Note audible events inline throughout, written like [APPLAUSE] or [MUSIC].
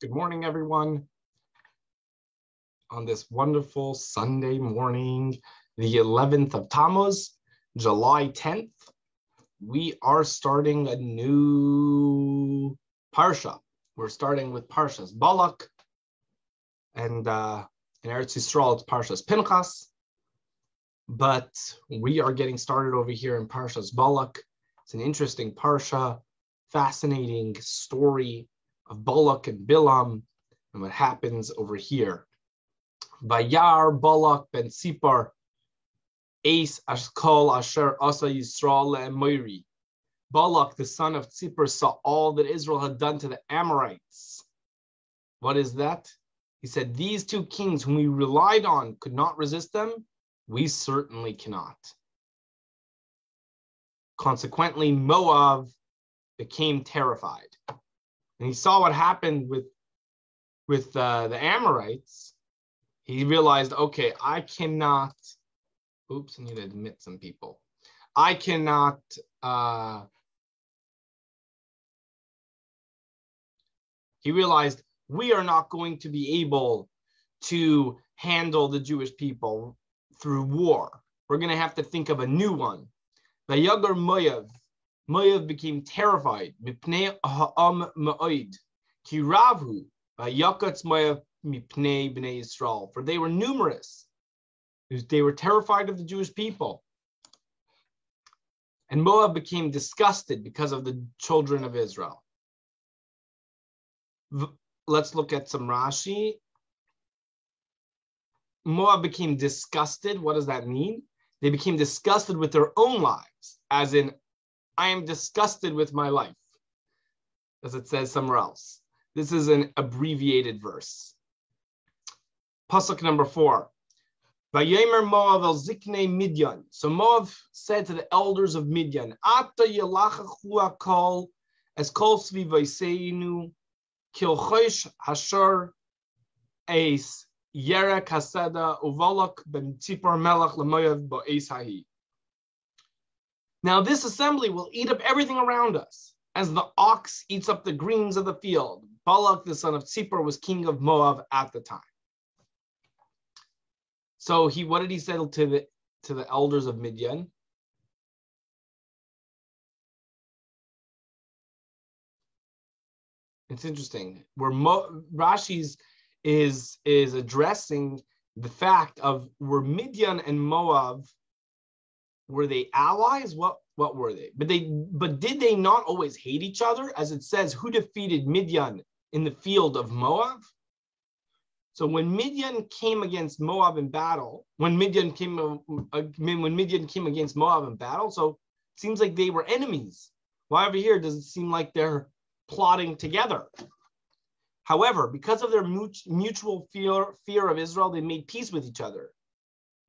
Good morning, everyone. On this wonderful Sunday morning, the 11th of Tammuz, July 10th, we are starting a new Parsha. We're starting with Parshas Balak, and uh, in Eretz Yisrael, it's Parshas Pinchas. But we are getting started over here in Parshas Balak. It's an interesting Parsha, fascinating story of Balak and Bilam and what happens over here. Vayar Balak ben Sipar Ace Ashkol Asher Asa Yisrael Moiri. Balak, the son of Tzipor, saw all that Israel had done to the Amorites. What is that? He said, These two kings whom we relied on could not resist them. We certainly cannot. Consequently, Moab became terrified and he saw what happened with with uh, the Amorites, he realized, okay, I cannot. Oops, I need to admit some people. I cannot. Uh, he realized we are not going to be able to handle the Jewish people through war. We're going to have to think of a new one. The Yagar Moav, Moav became terrified. Mipnei ha'am ma'oid. Ki ravhu uh, yakatz Moav mipnei bnei Yisrael. For they were numerous. They were terrified of the Jewish people. And Moab became disgusted because of the children of Israel. Let's look at some Rashi. Moab became disgusted. What does that mean? They became disgusted with their own lives, as in, I am disgusted with my life, as it says somewhere else. This is an abbreviated verse. Pasuk number four. Vayemer Moav el Zikne Midyan. So Moav said to the elders of Midyan, Ata yelachachu kol as kol svi vayseinu kilchosh hashar eis yerek haseda uvalak ben tzipor melech lemoyav bo'es hahi. Now this assembly will eat up everything around us, as the ox eats up the greens of the field. Balak, the son of Tzipor, was king of Moab at the time. So he, what did he say to the to the elders of Midian? It's interesting. Where Mo, Rashi's is is addressing the fact of were Midian and Moab were they allies? What what were they? But they but did they not always hate each other? As it says, who defeated Midian in the field of Moab? So when Midian came against Moab in battle, when Midian came uh, when Midian came against Moab in battle, so it seems like they were enemies. Why over here does it seem like they're plotting together? However, because of their mutual fear, fear of Israel, they made peace with each other.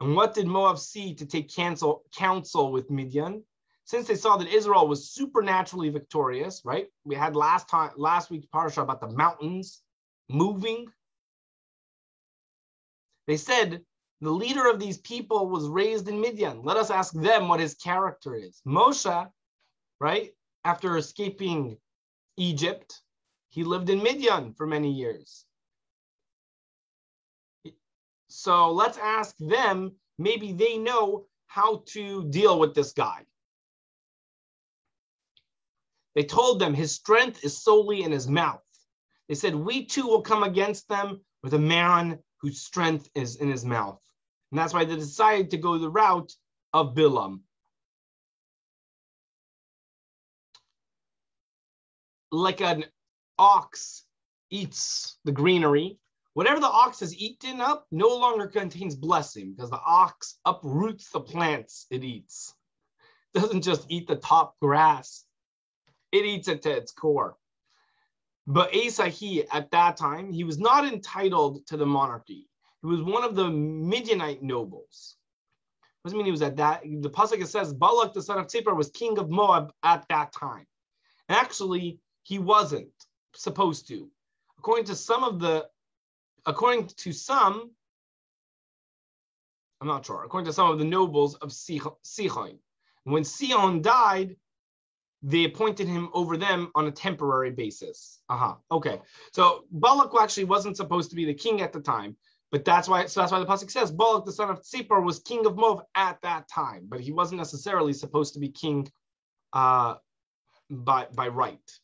And what did Moab see to take counsel, counsel with Midian? Since they saw that Israel was supernaturally victorious, right? We had last time last week's parsha about the mountains moving. They said the leader of these people was raised in Midian. Let us ask them what his character is. Moshe, right? After escaping Egypt, he lived in Midian for many years. So let's ask them, maybe they know how to deal with this guy. They told them his strength is solely in his mouth. They said, We too will come against them with a man whose strength is in his mouth. And that's why they decided to go the route of Bilam. Like an ox eats the greenery, Whatever the ox has eaten up no longer contains blessing because the ox uproots the plants it eats. It [LAUGHS] doesn't just eat the top grass, it eats it to its core. But Esahi, at that time, he was not entitled to the monarchy. He was one of the Midianite nobles. What does it mean he was at that? The Pasuk says Balak, the son of Tzipor, was king of Moab at that time. Actually, he wasn't supposed to. According to some of the according to some, I'm not sure, according to some of the nobles of Sihon, when Sihon died, they appointed him over them on a temporary basis. Uh-huh. Okay. So Balak actually wasn't supposed to be the king at the time, but that's why so that's why the pasuk says Balak, the son of Tzipor, was king of Moab at that time, but he wasn't necessarily supposed to be king uh, by by right.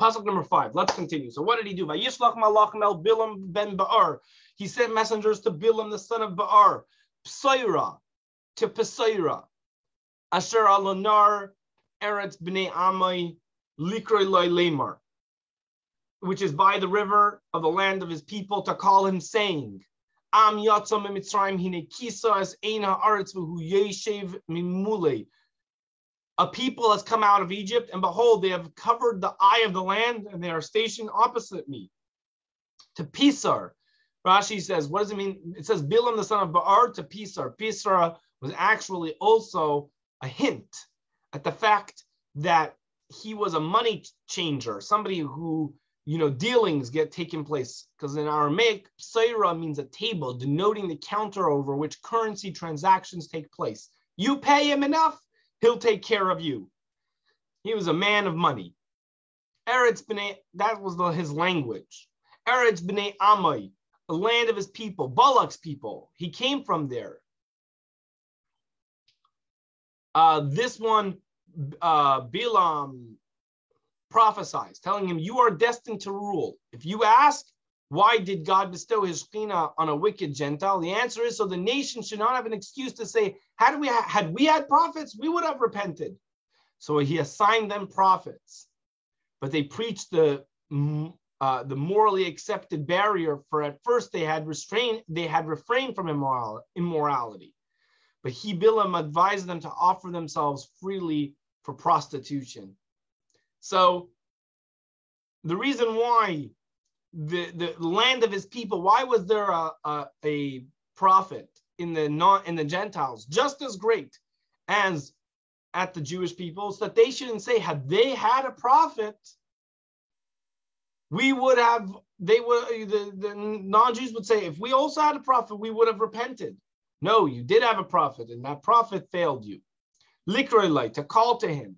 Pasuk number five. Let's continue. So what did he do? Vayishlach malachim el Bilam ben Ba'ar. He sent messengers to Bilam, the son of Ba'ar, Psaira, to Psaira, Asher alonar Eretz b'nei Amai likroy loy lemar, which is by the river of the land of his people, to call him, saying, Am yatzam mitzrayim hine kisa es ein haaretz v'hu yeshev mimule a people has come out of Egypt, and behold, they have covered the eye of the land, and they are stationed opposite me. To Pisar, Rashi says, what does it mean? It says Bilam, the son of Ba'ar, to Pisar. Pisar was actually also a hint at the fact that he was a money changer, somebody who, you know, dealings get taken place. Because in Aramaic, Psaira means a table denoting the counter over which currency transactions take place. You pay him enough, He'll take care of you. He was a man of money. Eretz b'nei, that was the, his language. Eretz b'nei Amai, the land of his people, Balak's people. He came from there. Uh, this one, uh, Bilam prophesies, telling him, You are destined to rule. If you ask, why did God bestow his Shekhinah on a wicked Gentile? The answer is so the nation should not have an excuse to say, had we, ha- had we had prophets, we would have repented. So he assigned them prophets, but they preached the, uh, the morally accepted barrier for at first they had restrained, they had refrained from immoral, immorality. But he, Bilam, advised them to offer themselves freely for prostitution. So the reason why the, the land of his people. Why was there a, a, a prophet in the non in the Gentiles just as great as at the Jewish people, so that they shouldn't say, had they had a prophet, we would have, they would, the, the non-Jews would say, if we also had a prophet, we would have repented. No, you did have a prophet, and that prophet failed you. Likroilite, to call to him.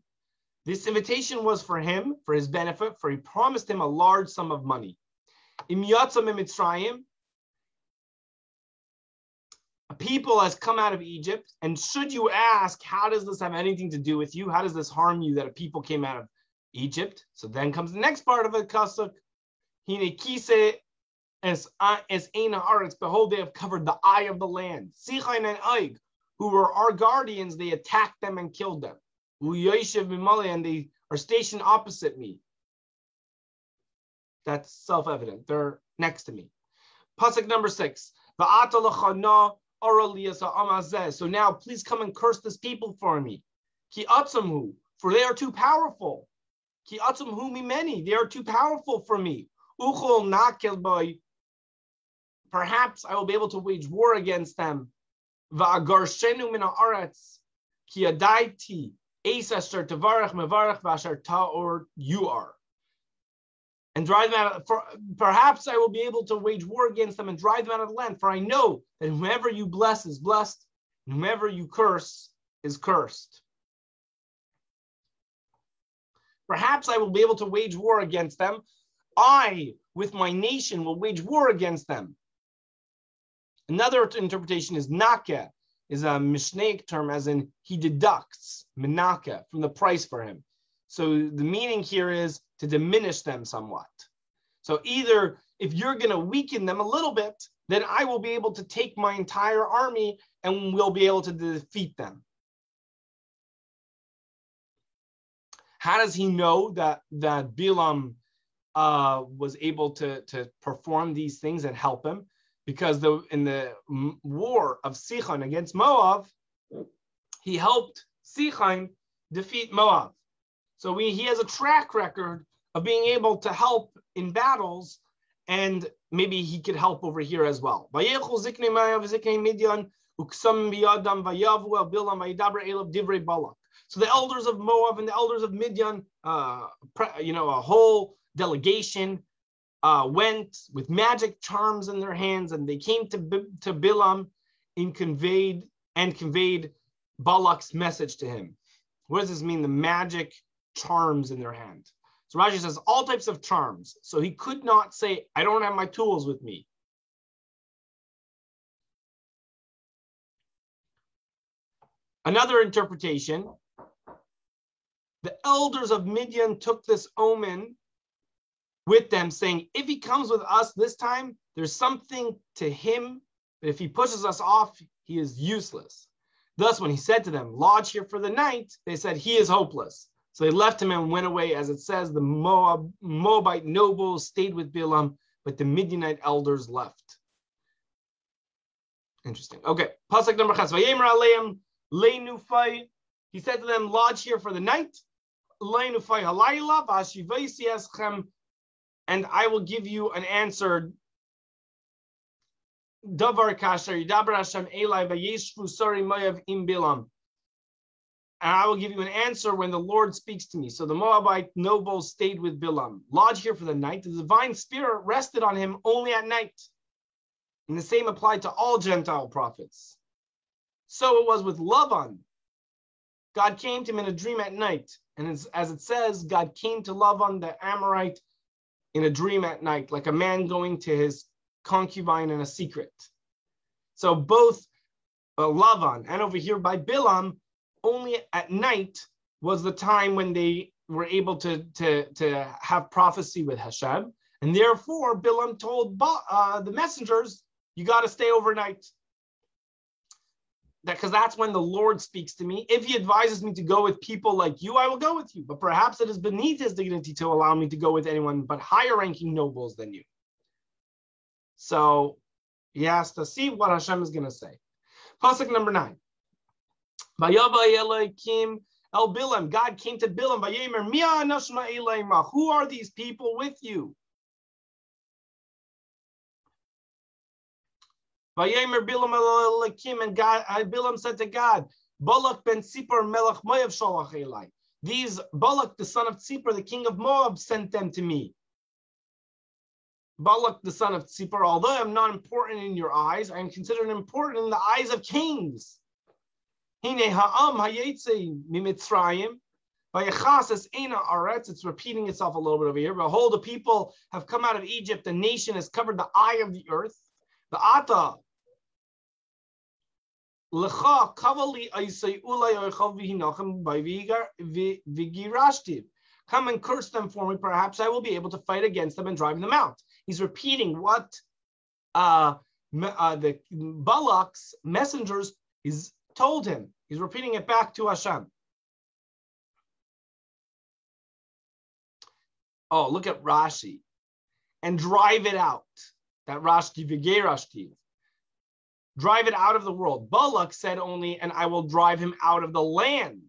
This invitation was for him, for his benefit, for he promised him a large sum of money. A people has come out of Egypt, and should you ask, how does this have anything to do with you? How does this harm you that a people came out of Egypt? So then comes the next part of the pasuk. Hine kise as as aretz. Behold, they have covered the eye of the land. Sichon and Og, who were our guardians, they attacked them and killed them. And they are stationed opposite me. That's self-evident. They're next to me. Pasuk number six. So now please come and curse this people for me. For they are too powerful. Ki atzamhu mi many, they are too powerful for me. Perhaps I will be able to wage war against them. You are and drive them out. For, perhaps I will be able to wage war against them and drive them out of the land. For I know that whomever you bless is blessed, and whomever you curse is cursed. Perhaps I will be able to wage war against them. I, with my nation, will wage war against them. Another interpretation is naka, is a Mishnaic term, as in he deducts menaka from the price for him. So the meaning here is to diminish them somewhat. So either if you're going to weaken them a little bit, then I will be able to take my entire army and we'll be able to defeat them. How does he know that that Bilam uh, was able to, to perform these things and help him? Because the, in the war of Sichon against Moab, he helped Sichon defeat Moab. So we, he has a track record of being able to help in battles, and maybe he could help over here as well. So the elders of Moab and the elders of Midian, uh, you know, a whole delegation uh, went with magic charms in their hands, and they came to to Bilam and conveyed and conveyed Balak's message to him. What does this mean? The magic charms in their hand. So Rashi says all types of charms. So he could not say, I don't have my tools with me. Another interpretation the elders of Midian took this omen with them, saying, If he comes with us this time, there's something to him, but if he pushes us off, he is useless. Thus, when he said to them, Lodge here for the night, they said, He is hopeless. So they left him and went away. As it says, the Moab, Moabite nobles stayed with Bilam, but the Midianite elders left. Interesting. Okay. Pasuk number chas. Aleim leinufai. He said to them, Lodge here for the night. Leinufai halayla v'ashivaysi and I will give you an answer Davar kasher yidaber Hashem Elai vayeshvu sari moav im bilam. And I will give you an answer when the Lord speaks to me. So the Moabite nobles stayed with Bilam. Lodge here for the night. The divine spirit rested on him only at night. And the same applied to all Gentile prophets. So it was with Lavan. God came to him in a dream at night. And as, as it says, God came to Lavan, the Amorite, in a dream at night, like a man going to his concubine in a secret. So both uh, Lavan and over here by Bilam, only at night was the time when they were able to, to, to have prophecy with Hashem. And therefore, Bilam told uh, the messengers, you got to stay overnight. That because that, that's when the Lord speaks to me. If he advises me to go with people like you, I will go with you. But perhaps it is beneath his dignity to allow me to go with anyone but higher ranking nobles than you. So he has to see what Hashem is going to say. Pasuk number nine. El Bilam, God came to Bilam. Who are these people with you? And God, Bilam said to God, Balak ben Tzipor melech Moab shalach. These Balak, the son of Tzipor, the king of Moab, sent them to me. Balak, the son of Tzipor, although I'm not important in your eyes, I am considered important in the eyes of kings. Hine ha'am hayetze mimitzrayim. It's repeating itself a little bit over here. Behold, the people have come out of Egypt. The nation has covered the eye of the earth. The Ata. Lecha kavali aisei ulay oichav vihinachem by vigirashtiv. Come and curse them for me. Perhaps I will be able to fight against them and drive them out. He's repeating what uh, uh, the Balak's messengers is told him. He's repeating it back to Hashem. Oh, look at Rashi. And drive it out. That Rashi Vigirashtiv. Drive it out of the world. Balak said only, and I will drive him out of the land.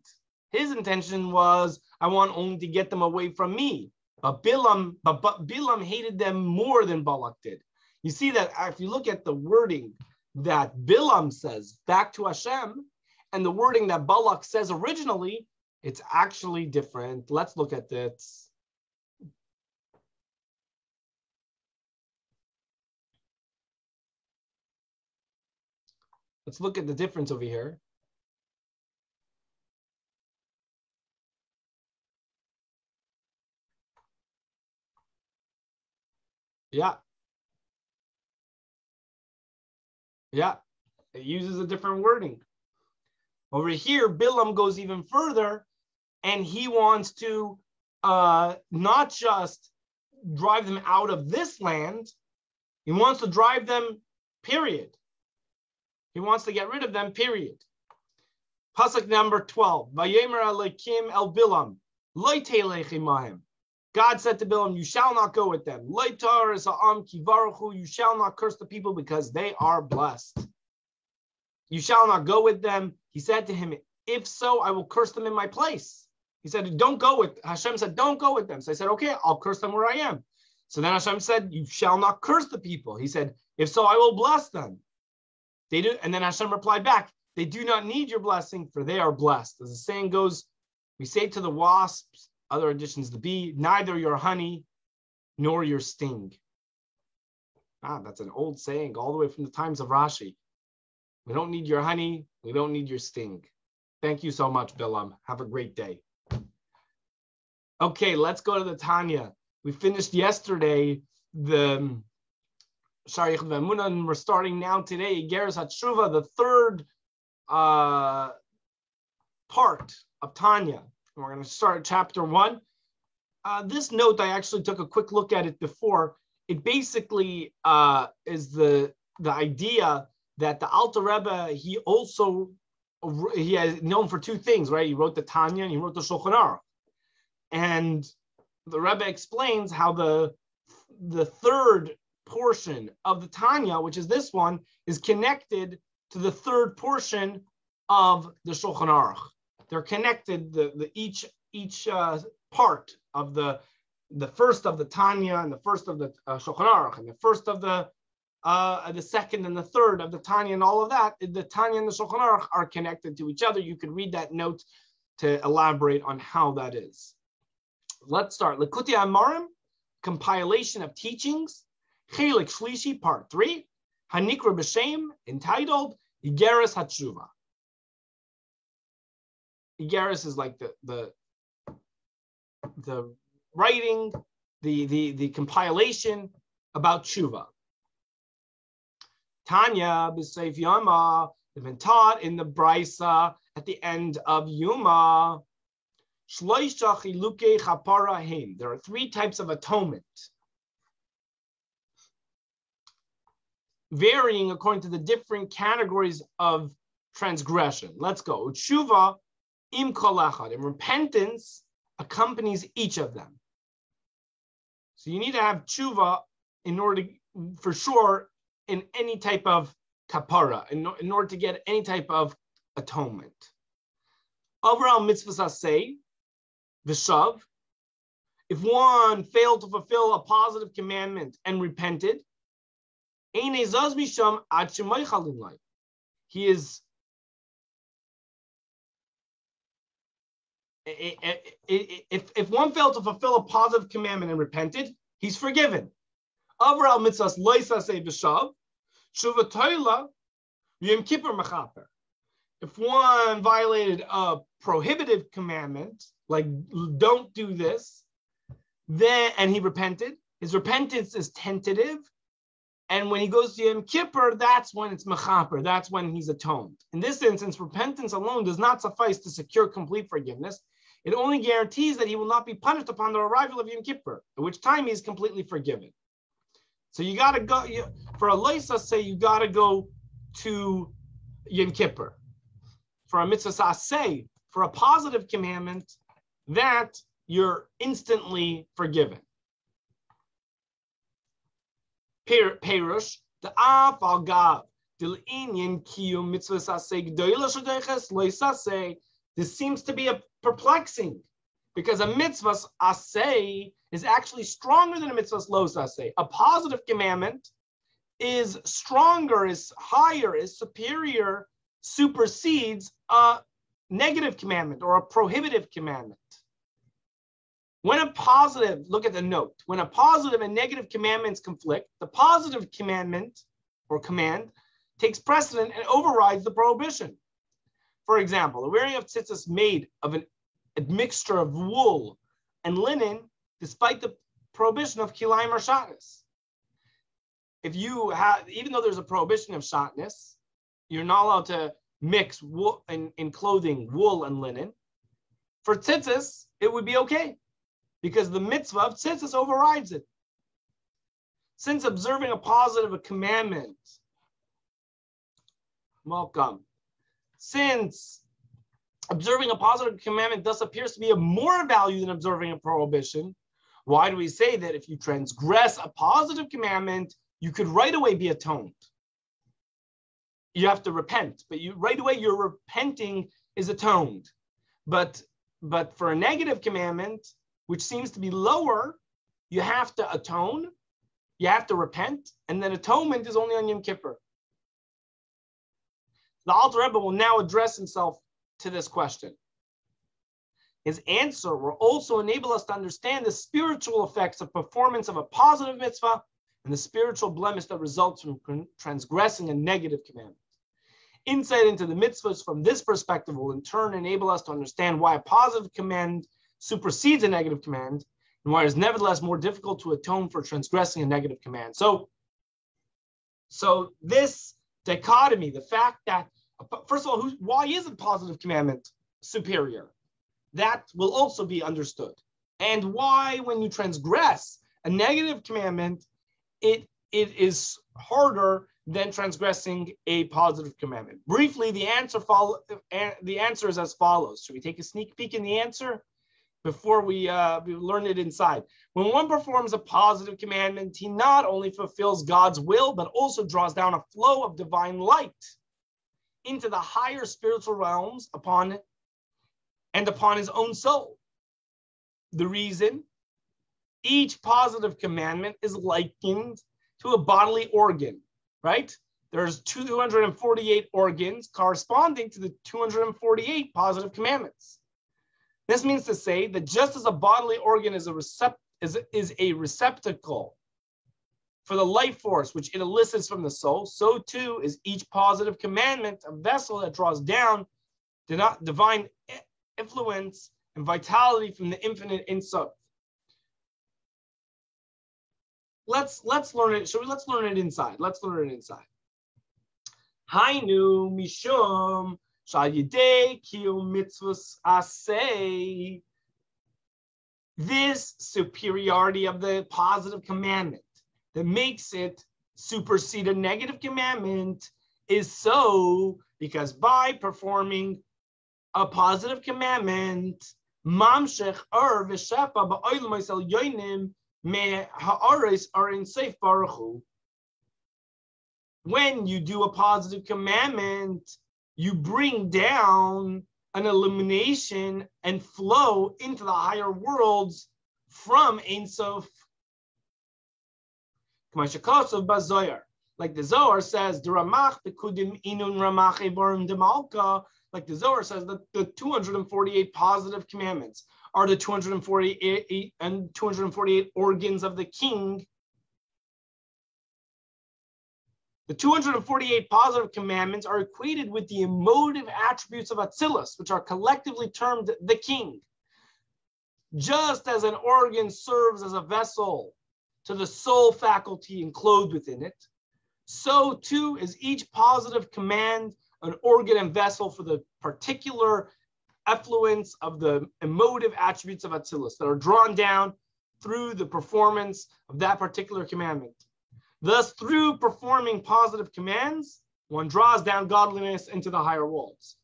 His intention was I want only to get them away from me. But Bilam, but, but Bilam hated them more than Balak did. You see that if you look at the wording that Bilam says back to Hashem and the wording that Balak says originally, it's actually different. Let's look at this. Let's look at the difference over here. Yeah. Yeah. It uses a different wording. Over here, Bilam goes even further and he wants to uh, not just drive them out of this land, he wants to drive them, period. He wants to get rid of them, period. Pasuk number 12. Vayemer alekim el bilam. God said to Bilam, You shall not go with them. You shall not curse the people because they are blessed. You shall not go with them. He said to him, If so, I will curse them in my place. He said, Don't go with Hashem said, Don't go with them. So I said, Okay, I'll curse them where I am. So then Hashem said, You shall not curse the people. He said, If so, I will bless them. They do, and then Hashem replied back, They do not need your blessing, for they are blessed. As the saying goes, we say to the wasps, other additions, the bee, neither your honey nor your sting. Ah, that's an old saying all the way from the times of Rashi. We don't need your honey, we don't need your sting. Thank you so much, Bilam. Have a great day. Okay, let's go to the Tanya. We finished yesterday the Sharich Vemuna, and we're starting now today, Geras Hatshuva, the third uh, part of Tanya. We're going to start chapter one. Uh, this note, I actually took a quick look at it before. It basically uh, is the the idea that the Alter Rebbe he also he is known for two things, right? He wrote the Tanya and he wrote the Shulchan Aruch. And the Rebbe explains how the the third portion of the Tanya, which is this one, is connected to the third portion of the Shulchan Aruch. They're connected. The, the each each uh, part of the the first of the Tanya and the first of the uh, Shulchan Aruch and the first of the uh, the second and the third of the Tanya and all of that, the Tanya and the Shulchan Aruch are connected to each other. You could read that note to elaborate on how that is. Let's start. Likutei Amarim, compilation of teachings, Chelik Shlishi, part three, Hanikra B'Shem, entitled Igeris Hatshuva. Igeris is like the the the writing, the the the compilation about tshuva. Tanya b'seif Yoma have been taught in the brisa at the end of Yoma. There are three types of atonement, varying according to the different categories of transgression. Let's go. Tshuva im kolachad, and repentance accompanies each of them. So you need to have tshuva in order to, for sure, in any type of kapara, in, in order to get any type of atonement. Overall, mitzvahs say, v'shav, if one failed to fulfill a positive commandment and repented, he is if, if one failed to fulfill a positive commandment and repented, he's forgiven. If one violated a prohibitive commandment, like don't do this, then and he repented, his repentance is tentative. And when he goes to Yom Kippur, that's when it's mechaper. That's when he's atoned. In this instance, repentance alone does not suffice to secure complete forgiveness. It only guarantees that he will not be punished upon the arrival of Yom Kippur, at which time he is completely forgiven. So you got to go you, for a leisa. Say you got to go to Yom Kippur. For a mitzvah say for a positive commandment, that you're instantly forgiven. Perush the af al gav dil inyan kiyum mitzvah say gdoila shadeches leisa say. This seems to be a perplexing because a mitzvah asay is actually stronger than a mitzvah los asay. A positive commandment is stronger, is higher, is superior, supersedes a negative commandment or a prohibitive commandment. When a positive, look at the note, when a positive and negative commandments conflict, the positive commandment or command takes precedent and overrides the prohibition. For example, the wearing of tzitzis made of an, a mixture of wool and linen despite the prohibition of kilayim or shatness. If you have, even though there's a prohibition of shatness, you're not allowed to mix wool in, in clothing, wool and linen. For tzitzis, it would be okay because the mitzvah of tzitzis overrides it. Since observing a positive a commandment, welcome. Since observing a positive commandment thus appears to be of more value than observing a prohibition, why do we say that if you transgress a positive commandment, you could right away be atoned? You have to repent, but you right away your repenting is atoned. But but for a negative commandment, which seems to be lower, you have to atone, you have to repent, and then atonement is only on Yom Kippur. The Alter Rebbe will now address himself to this question. His answer will also enable us to understand the spiritual effects of performance of a positive mitzvah and the spiritual blemish that results from transgressing a negative commandment. Insight into the mitzvahs from this perspective will in turn enable us to understand why a positive command supersedes a negative command, and why it is nevertheless more difficult to atone for transgressing a negative command. So, so this dichotomy, the fact that first of all, who, why is a positive commandment superior? That will also be understood. And why, when you transgress a negative commandment, it it is harder than transgressing a positive commandment. Briefly, the answer follow, the answer is as follows. Should we take a sneak peek in the answer before we, uh, we learn it inside? When one performs a positive commandment, he not only fulfills God's will, but also draws down a flow of divine light into the higher spiritual realms upon and upon his own soul. The reason each positive commandment is likened to a bodily organ, right? There's 248 organs corresponding to the 248 positive commandments. This means to say that just as a bodily organ is a, recept- is, is a receptacle for the life force which it elicits from the soul, so too is each positive commandment a vessel that draws down divine influence and vitality from the infinite inside. Let's let's learn it. So let's learn it inside. Let's learn it inside. Hainu mishum shayidei kiu mitzvus asay. This superiority of the positive commandment that makes it supersede a negative commandment is so because by performing a positive commandment, mamshech oisel yoinim me are Ein Sof baruchu. When you do a positive commandment, you bring down an illumination and flow into the higher worlds from Ein Sof like the Zohar says, the Ramach bekudim inun Ramach ebarim demalka. Like the Zohar says that the 248 positive commandments are the 248 and 248 organs of the king. The 248 positive commandments are equated with the emotive attributes of Atzilus, which are collectively termed the king. Just as an organ serves as a vessel to the soul faculty enclosed within it, so too is each positive command an organ and vessel for the particular effluence of the emotive attributes of Atzilus that are drawn down through the performance of that particular commandment. Thus, through performing positive commands, one draws down godliness into the higher worlds.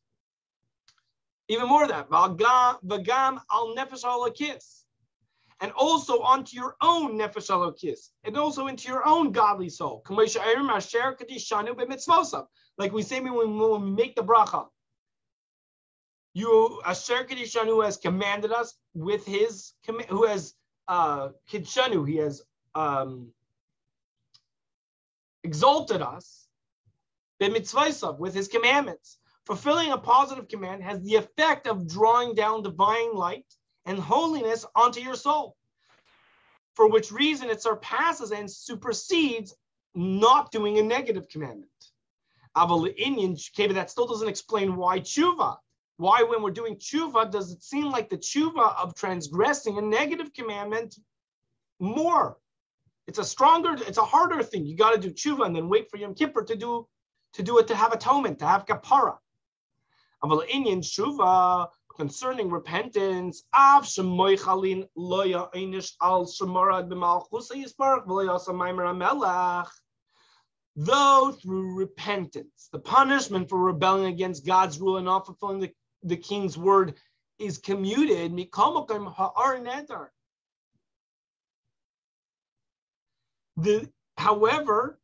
Even more than that, v'gam al nefesh alokis and also onto your own nefesh alokis, and also into your own godly soul. Like we say when we make the bracha. You Asher Kadishanu has commanded us with his who has uh Kidshanu, he has um exalted us with his commandments. Fulfilling a positive command has the effect of drawing down divine light and holiness onto your soul. For which reason it surpasses and supersedes not doing a negative commandment. That still doesn't explain why tshuva. Why, when we're doing tshuva, does it seem like the tshuva of transgressing a negative commandment more? It's a stronger, it's a harder thing. You got to do tshuva and then wait for Yom Kippur to do to do it to have atonement, to have kapara. Aval inyan tshuva concerning repentance, shemoichalin loya einish al b'malchus v'loyasa maimer. Though through repentance, the punishment for rebelling against God's rule and not fulfilling the, the king's word is commuted, mikomokim ha'ar. The, however,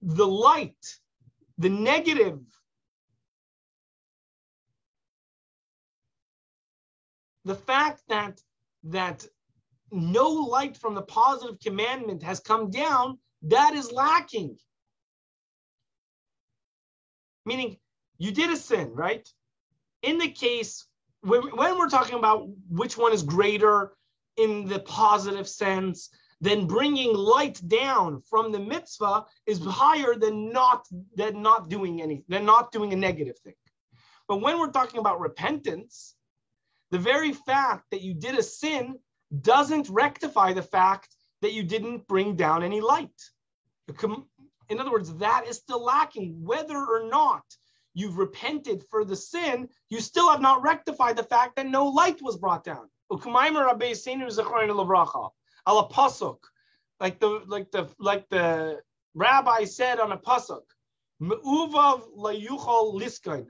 the light, the negative the fact that that no light from the positive commandment has come down, that is lacking. Meaning, you did a sin, right? In the case, when, when we're talking about which one is greater in the positive sense, then bringing light down from the mitzvah is higher than not than not doing anything, than not doing a negative thing. But when we're talking about repentance, The very fact that you did a sin doesn't rectify the fact that you didn't bring down any light. In other words, that is still lacking. Whether or not you've repented for the sin, you still have not rectified the fact that no light was brought down. Like the like the like the rabbi said on a pasuk,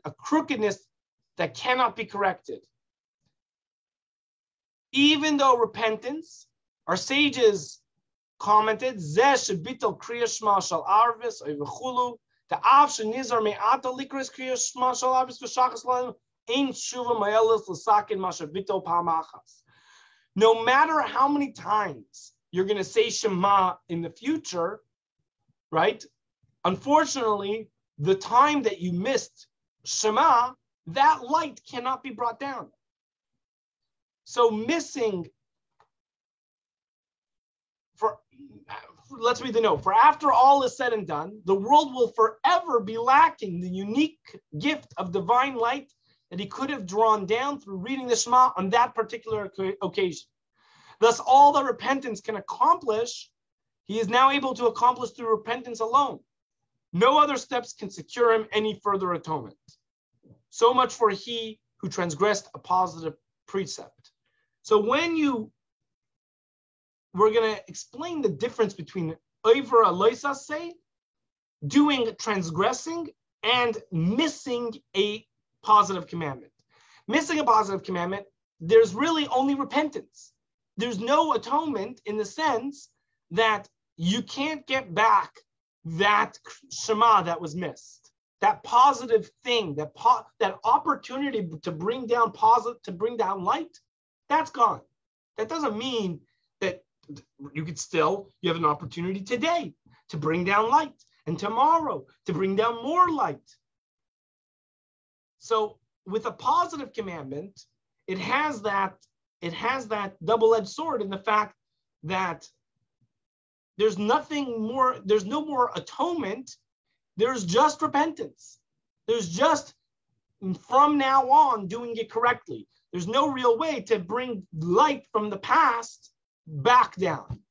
a crookedness that cannot be corrected. Even though repentance, our sages commented, Zeh shebitel kriya shal me'ata likris ein mashavito. No matter how many times you're going to say Shema in the future, right? Unfortunately, the time that you missed Shema, that light cannot be brought down. So missing for let's read the note. For after all is said and done, the world will forever be lacking the unique gift of divine light that he could have drawn down through reading the Shema on that particular occasion. Thus, all that repentance can accomplish, he is now able to accomplish through repentance alone. No other steps can secure him any further atonement. So much for he who transgressed a positive precept. So when you, we're going to explain the difference between over a say, doing transgressing, and missing a positive commandment. Missing a positive commandment, there's really only repentance. There's no atonement in the sense that you can't get back that Shema that was missed, that positive thing, that po- that opportunity to bring down positive, to bring down light, that's gone. That doesn't mean that you could still you have an opportunity today to bring down light, and tomorrow to bring down more light. So with a positive commandment, it has that it has that double-edged sword in the fact that there's nothing more, there's no more atonement. There's just repentance. There's just from now on doing it correctly. There's no real way to bring light from the past back down.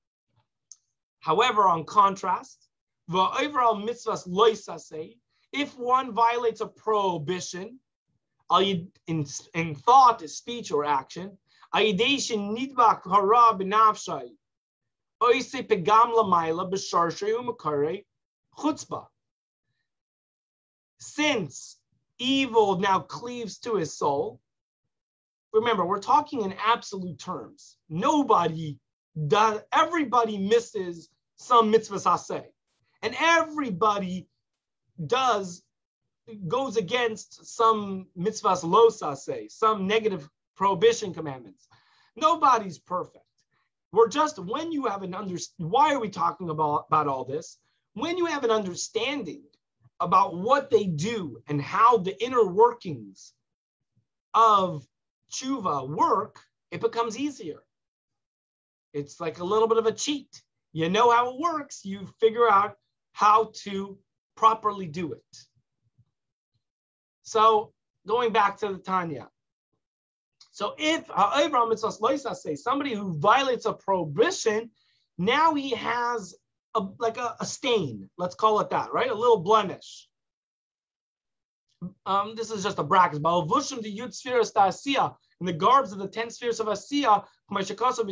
However, on contrast, the overall mitzvahs loisase, if one violates a prohibition, in, in thought, speech, or action, nidbak hara b'nafshay, since evil now cleaves to his soul, remember, we're talking in absolute terms. Nobody does, everybody misses some mitzvah saseh. And everybody does, goes against some mitzvahs lo saseh, some negative prohibition commandments. Nobody's perfect. We're just when you have an under why are we talking about, about all this? When you have an understanding about what they do and how the inner workings of tshuva work, it becomes easier. It's like a little bit of a cheat. You know how it works, you figure out how to properly do it. So going back to the Tanya, so if say somebody who violates a prohibition, now he has a, like a, a, stain, let's call it that, right? A little blemish. Um, this is just a bracket. In the garbs of the ten spheres of asiya. Levushim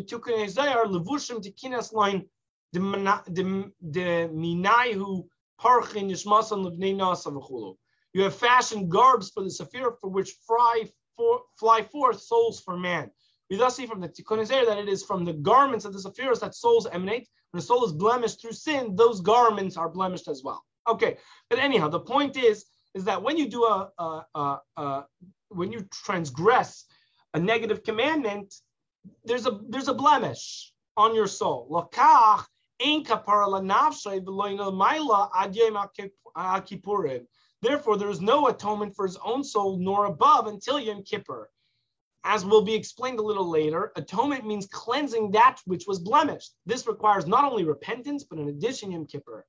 tikinas line minayu parchin yishmasan levnei nasa. You have fashioned garbs for the sephira for which fry for, fly forth souls for man. We thus see from the Tikkun that it is from the garments of the Sephiros that souls emanate. When a soul is blemished through sin, those garments are blemished as well. Okay, but anyhow, the point is, is that when you do a, a, a, a when you transgress a negative commandment, there's a there's a blemish on your soul. Therefore, there is no atonement for his own soul nor above until Yom Kippur. As will be explained a little later, atonement means cleansing that which was blemished. This requires not only repentance, but in addition, Yom Kippur.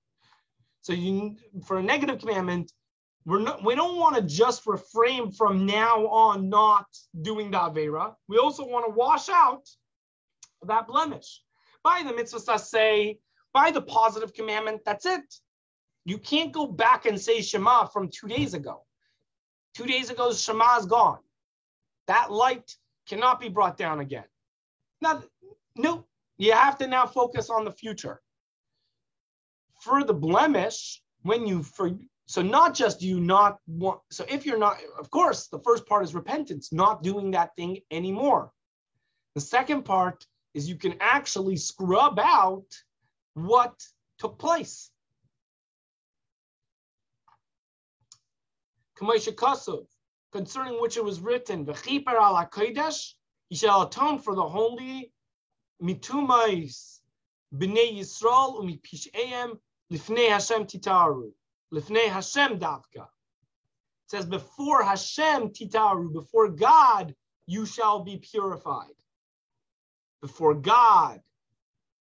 So you, for a negative commandment, we're not, we don't want to just refrain from now on not doing the Avera. We also want to wash out that blemish. By the mitzvah say, by the positive commandment, that's it. You can't go back and say Shema from two days ago. Two days ago, Shema is gone. That light cannot be brought down again. Now, no, you have to now focus on the future. For the blemish, when you for so not just you not want so if you're not of course the first part is repentance not doing that thing anymore. The second part is you can actually scrub out what took place. Concerning which it was written he shall atone for the holy mitumais b'nei Yisrael umi pishayim lifnei Hashem titaru lifnei Hashem davka. It says before Hashem titaru, before God you shall be purified. Before God,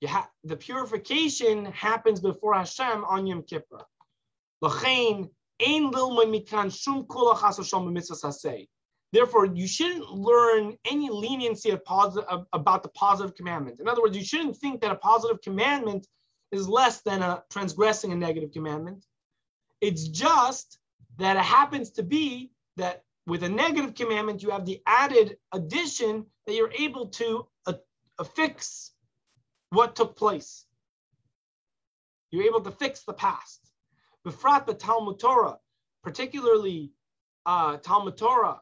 ha- the purification happens before Hashem on Yom Kippur. L'chein ein lilmon mikan shum Therefore, you shouldn't learn any leniency about the positive commandment. In other words, you shouldn't think that a positive commandment is less than a transgressing a negative commandment. It's just that it happens to be that with a negative commandment, you have the added addition that you're able to uh, affix what took place. You're able to fix the past. Befrat the Talmud Torah, particularly uh, Talmud Torah,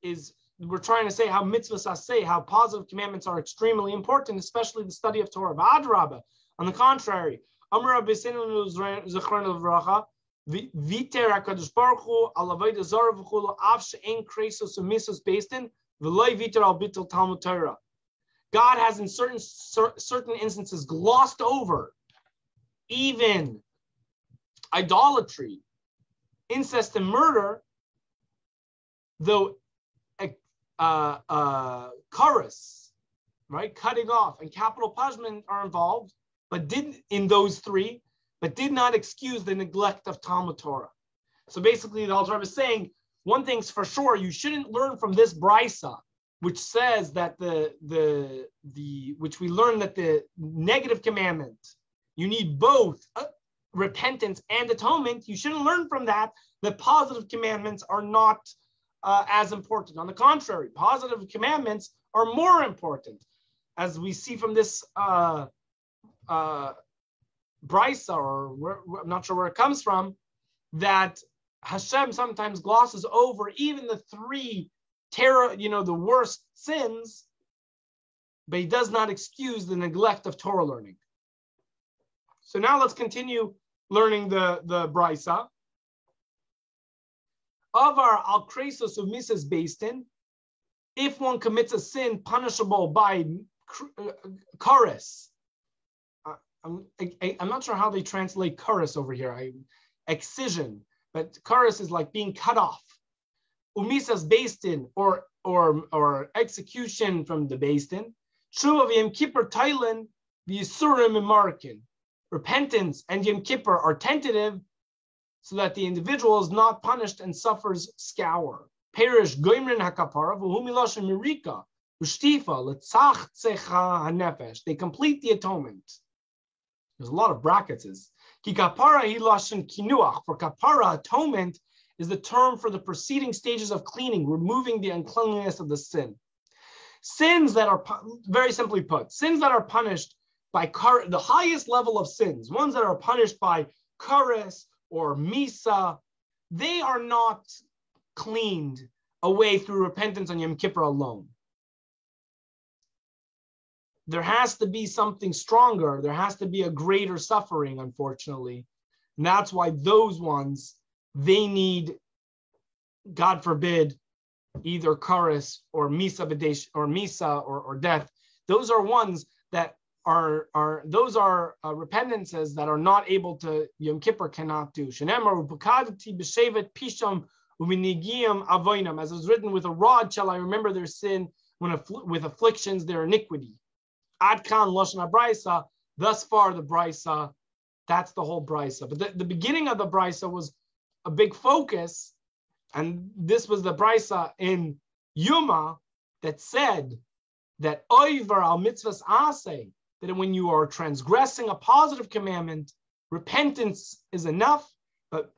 is we're trying to say how mitzvahs say how positive commandments are extremely important, especially the study of Torah. Adrabah. On the contrary, Amar Abisinu Zechron Levracha, Viter HaKadosh Baruch Hu, Alavayda Zara V'chulu, Av She'en Kresos Umisos beis din, V'loi Viter Al Talmud Torah. God has in certain certain instances glossed over even idolatry, incest, and murder, though uh, uh, chorus, right, cutting off, and capital punishment are involved, but didn't in those three, but did not excuse the neglect of Talmud Torah. So basically, the Alter is saying one thing's for sure: you shouldn't learn from this brisa, which says that the the the which we learn that the negative commandment you need both uh, repentance and atonement. You shouldn't learn from that The positive commandments are not uh, as important. On the contrary, positive commandments are more important, as we see from this uh, uh, brisa, or where, I'm not sure where it comes from, that Hashem sometimes glosses over even the three terror, you know, the worst sins, but he does not excuse the neglect of Torah learning. So now let's continue learning the, the brisa. Of our al kresos of Mrs. beis din, if one commits a sin punishable by chorus, I'm, I, am not sure how they translate chorus over here. I, excision, but chorus is like being cut off. Umisas beis din or or or execution from the beis din. True of Yom Kippur tolin, the Yisurim memarkin. Repentance and Yom Kippur are tentative so that the individual is not punished and suffers scour. Perish goimrin hakapara v'humiloshin mirika ushtifa letzach hanefesh. They complete the atonement. There's a lot of brackets. Ki kapara hilashin kinuach. For kapara, atonement is the term for the preceding stages of cleaning, removing the uncleanliness of the sin. Sins that are, very simply put, sins that are punished by the highest level of sins, ones that are punished by kares or misa, they are not cleaned away through repentance on Yom Kippur alone. There has to be something stronger. There has to be a greater suffering, unfortunately. And that's why those ones, they need, God forbid, either chorus or misa or misa or, or death. Those are ones that are are those are uh, repentances that are not able to Yom Kippur cannot do. As is written, with a rod shall I remember their sin when affl- with afflictions their iniquity. Adkan lashon brisa. Thus far, the brisa, that's the whole brisa. But the, the beginning of the brisa was a big focus, and this was the brisa in Yoma that said that oiver al mitzvahs ase, that when you are transgressing a positive commandment, repentance is enough. But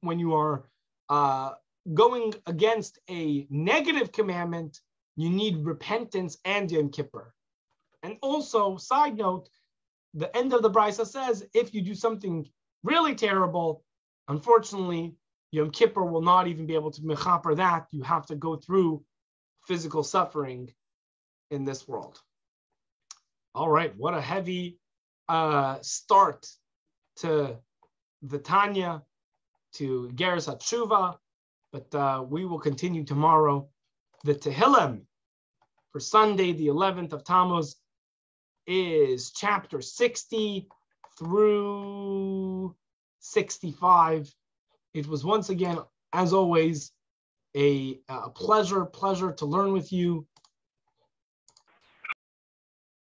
when you are uh, going against a negative commandment, you need repentance and Yom Kippur. And also, side note, the end of the brisa says if you do something really terrible, unfortunately, Yom Kippur will not even be able to mechaper that. You have to go through physical suffering in this world. All right, what a heavy uh, start to the Tanya, to Geras Hatshuva, but uh, we will continue tomorrow. The Tehillim for Sunday, the 11th of Tammuz, is chapter 60 through 65. It was once again, as always, a, a pleasure, pleasure to learn with you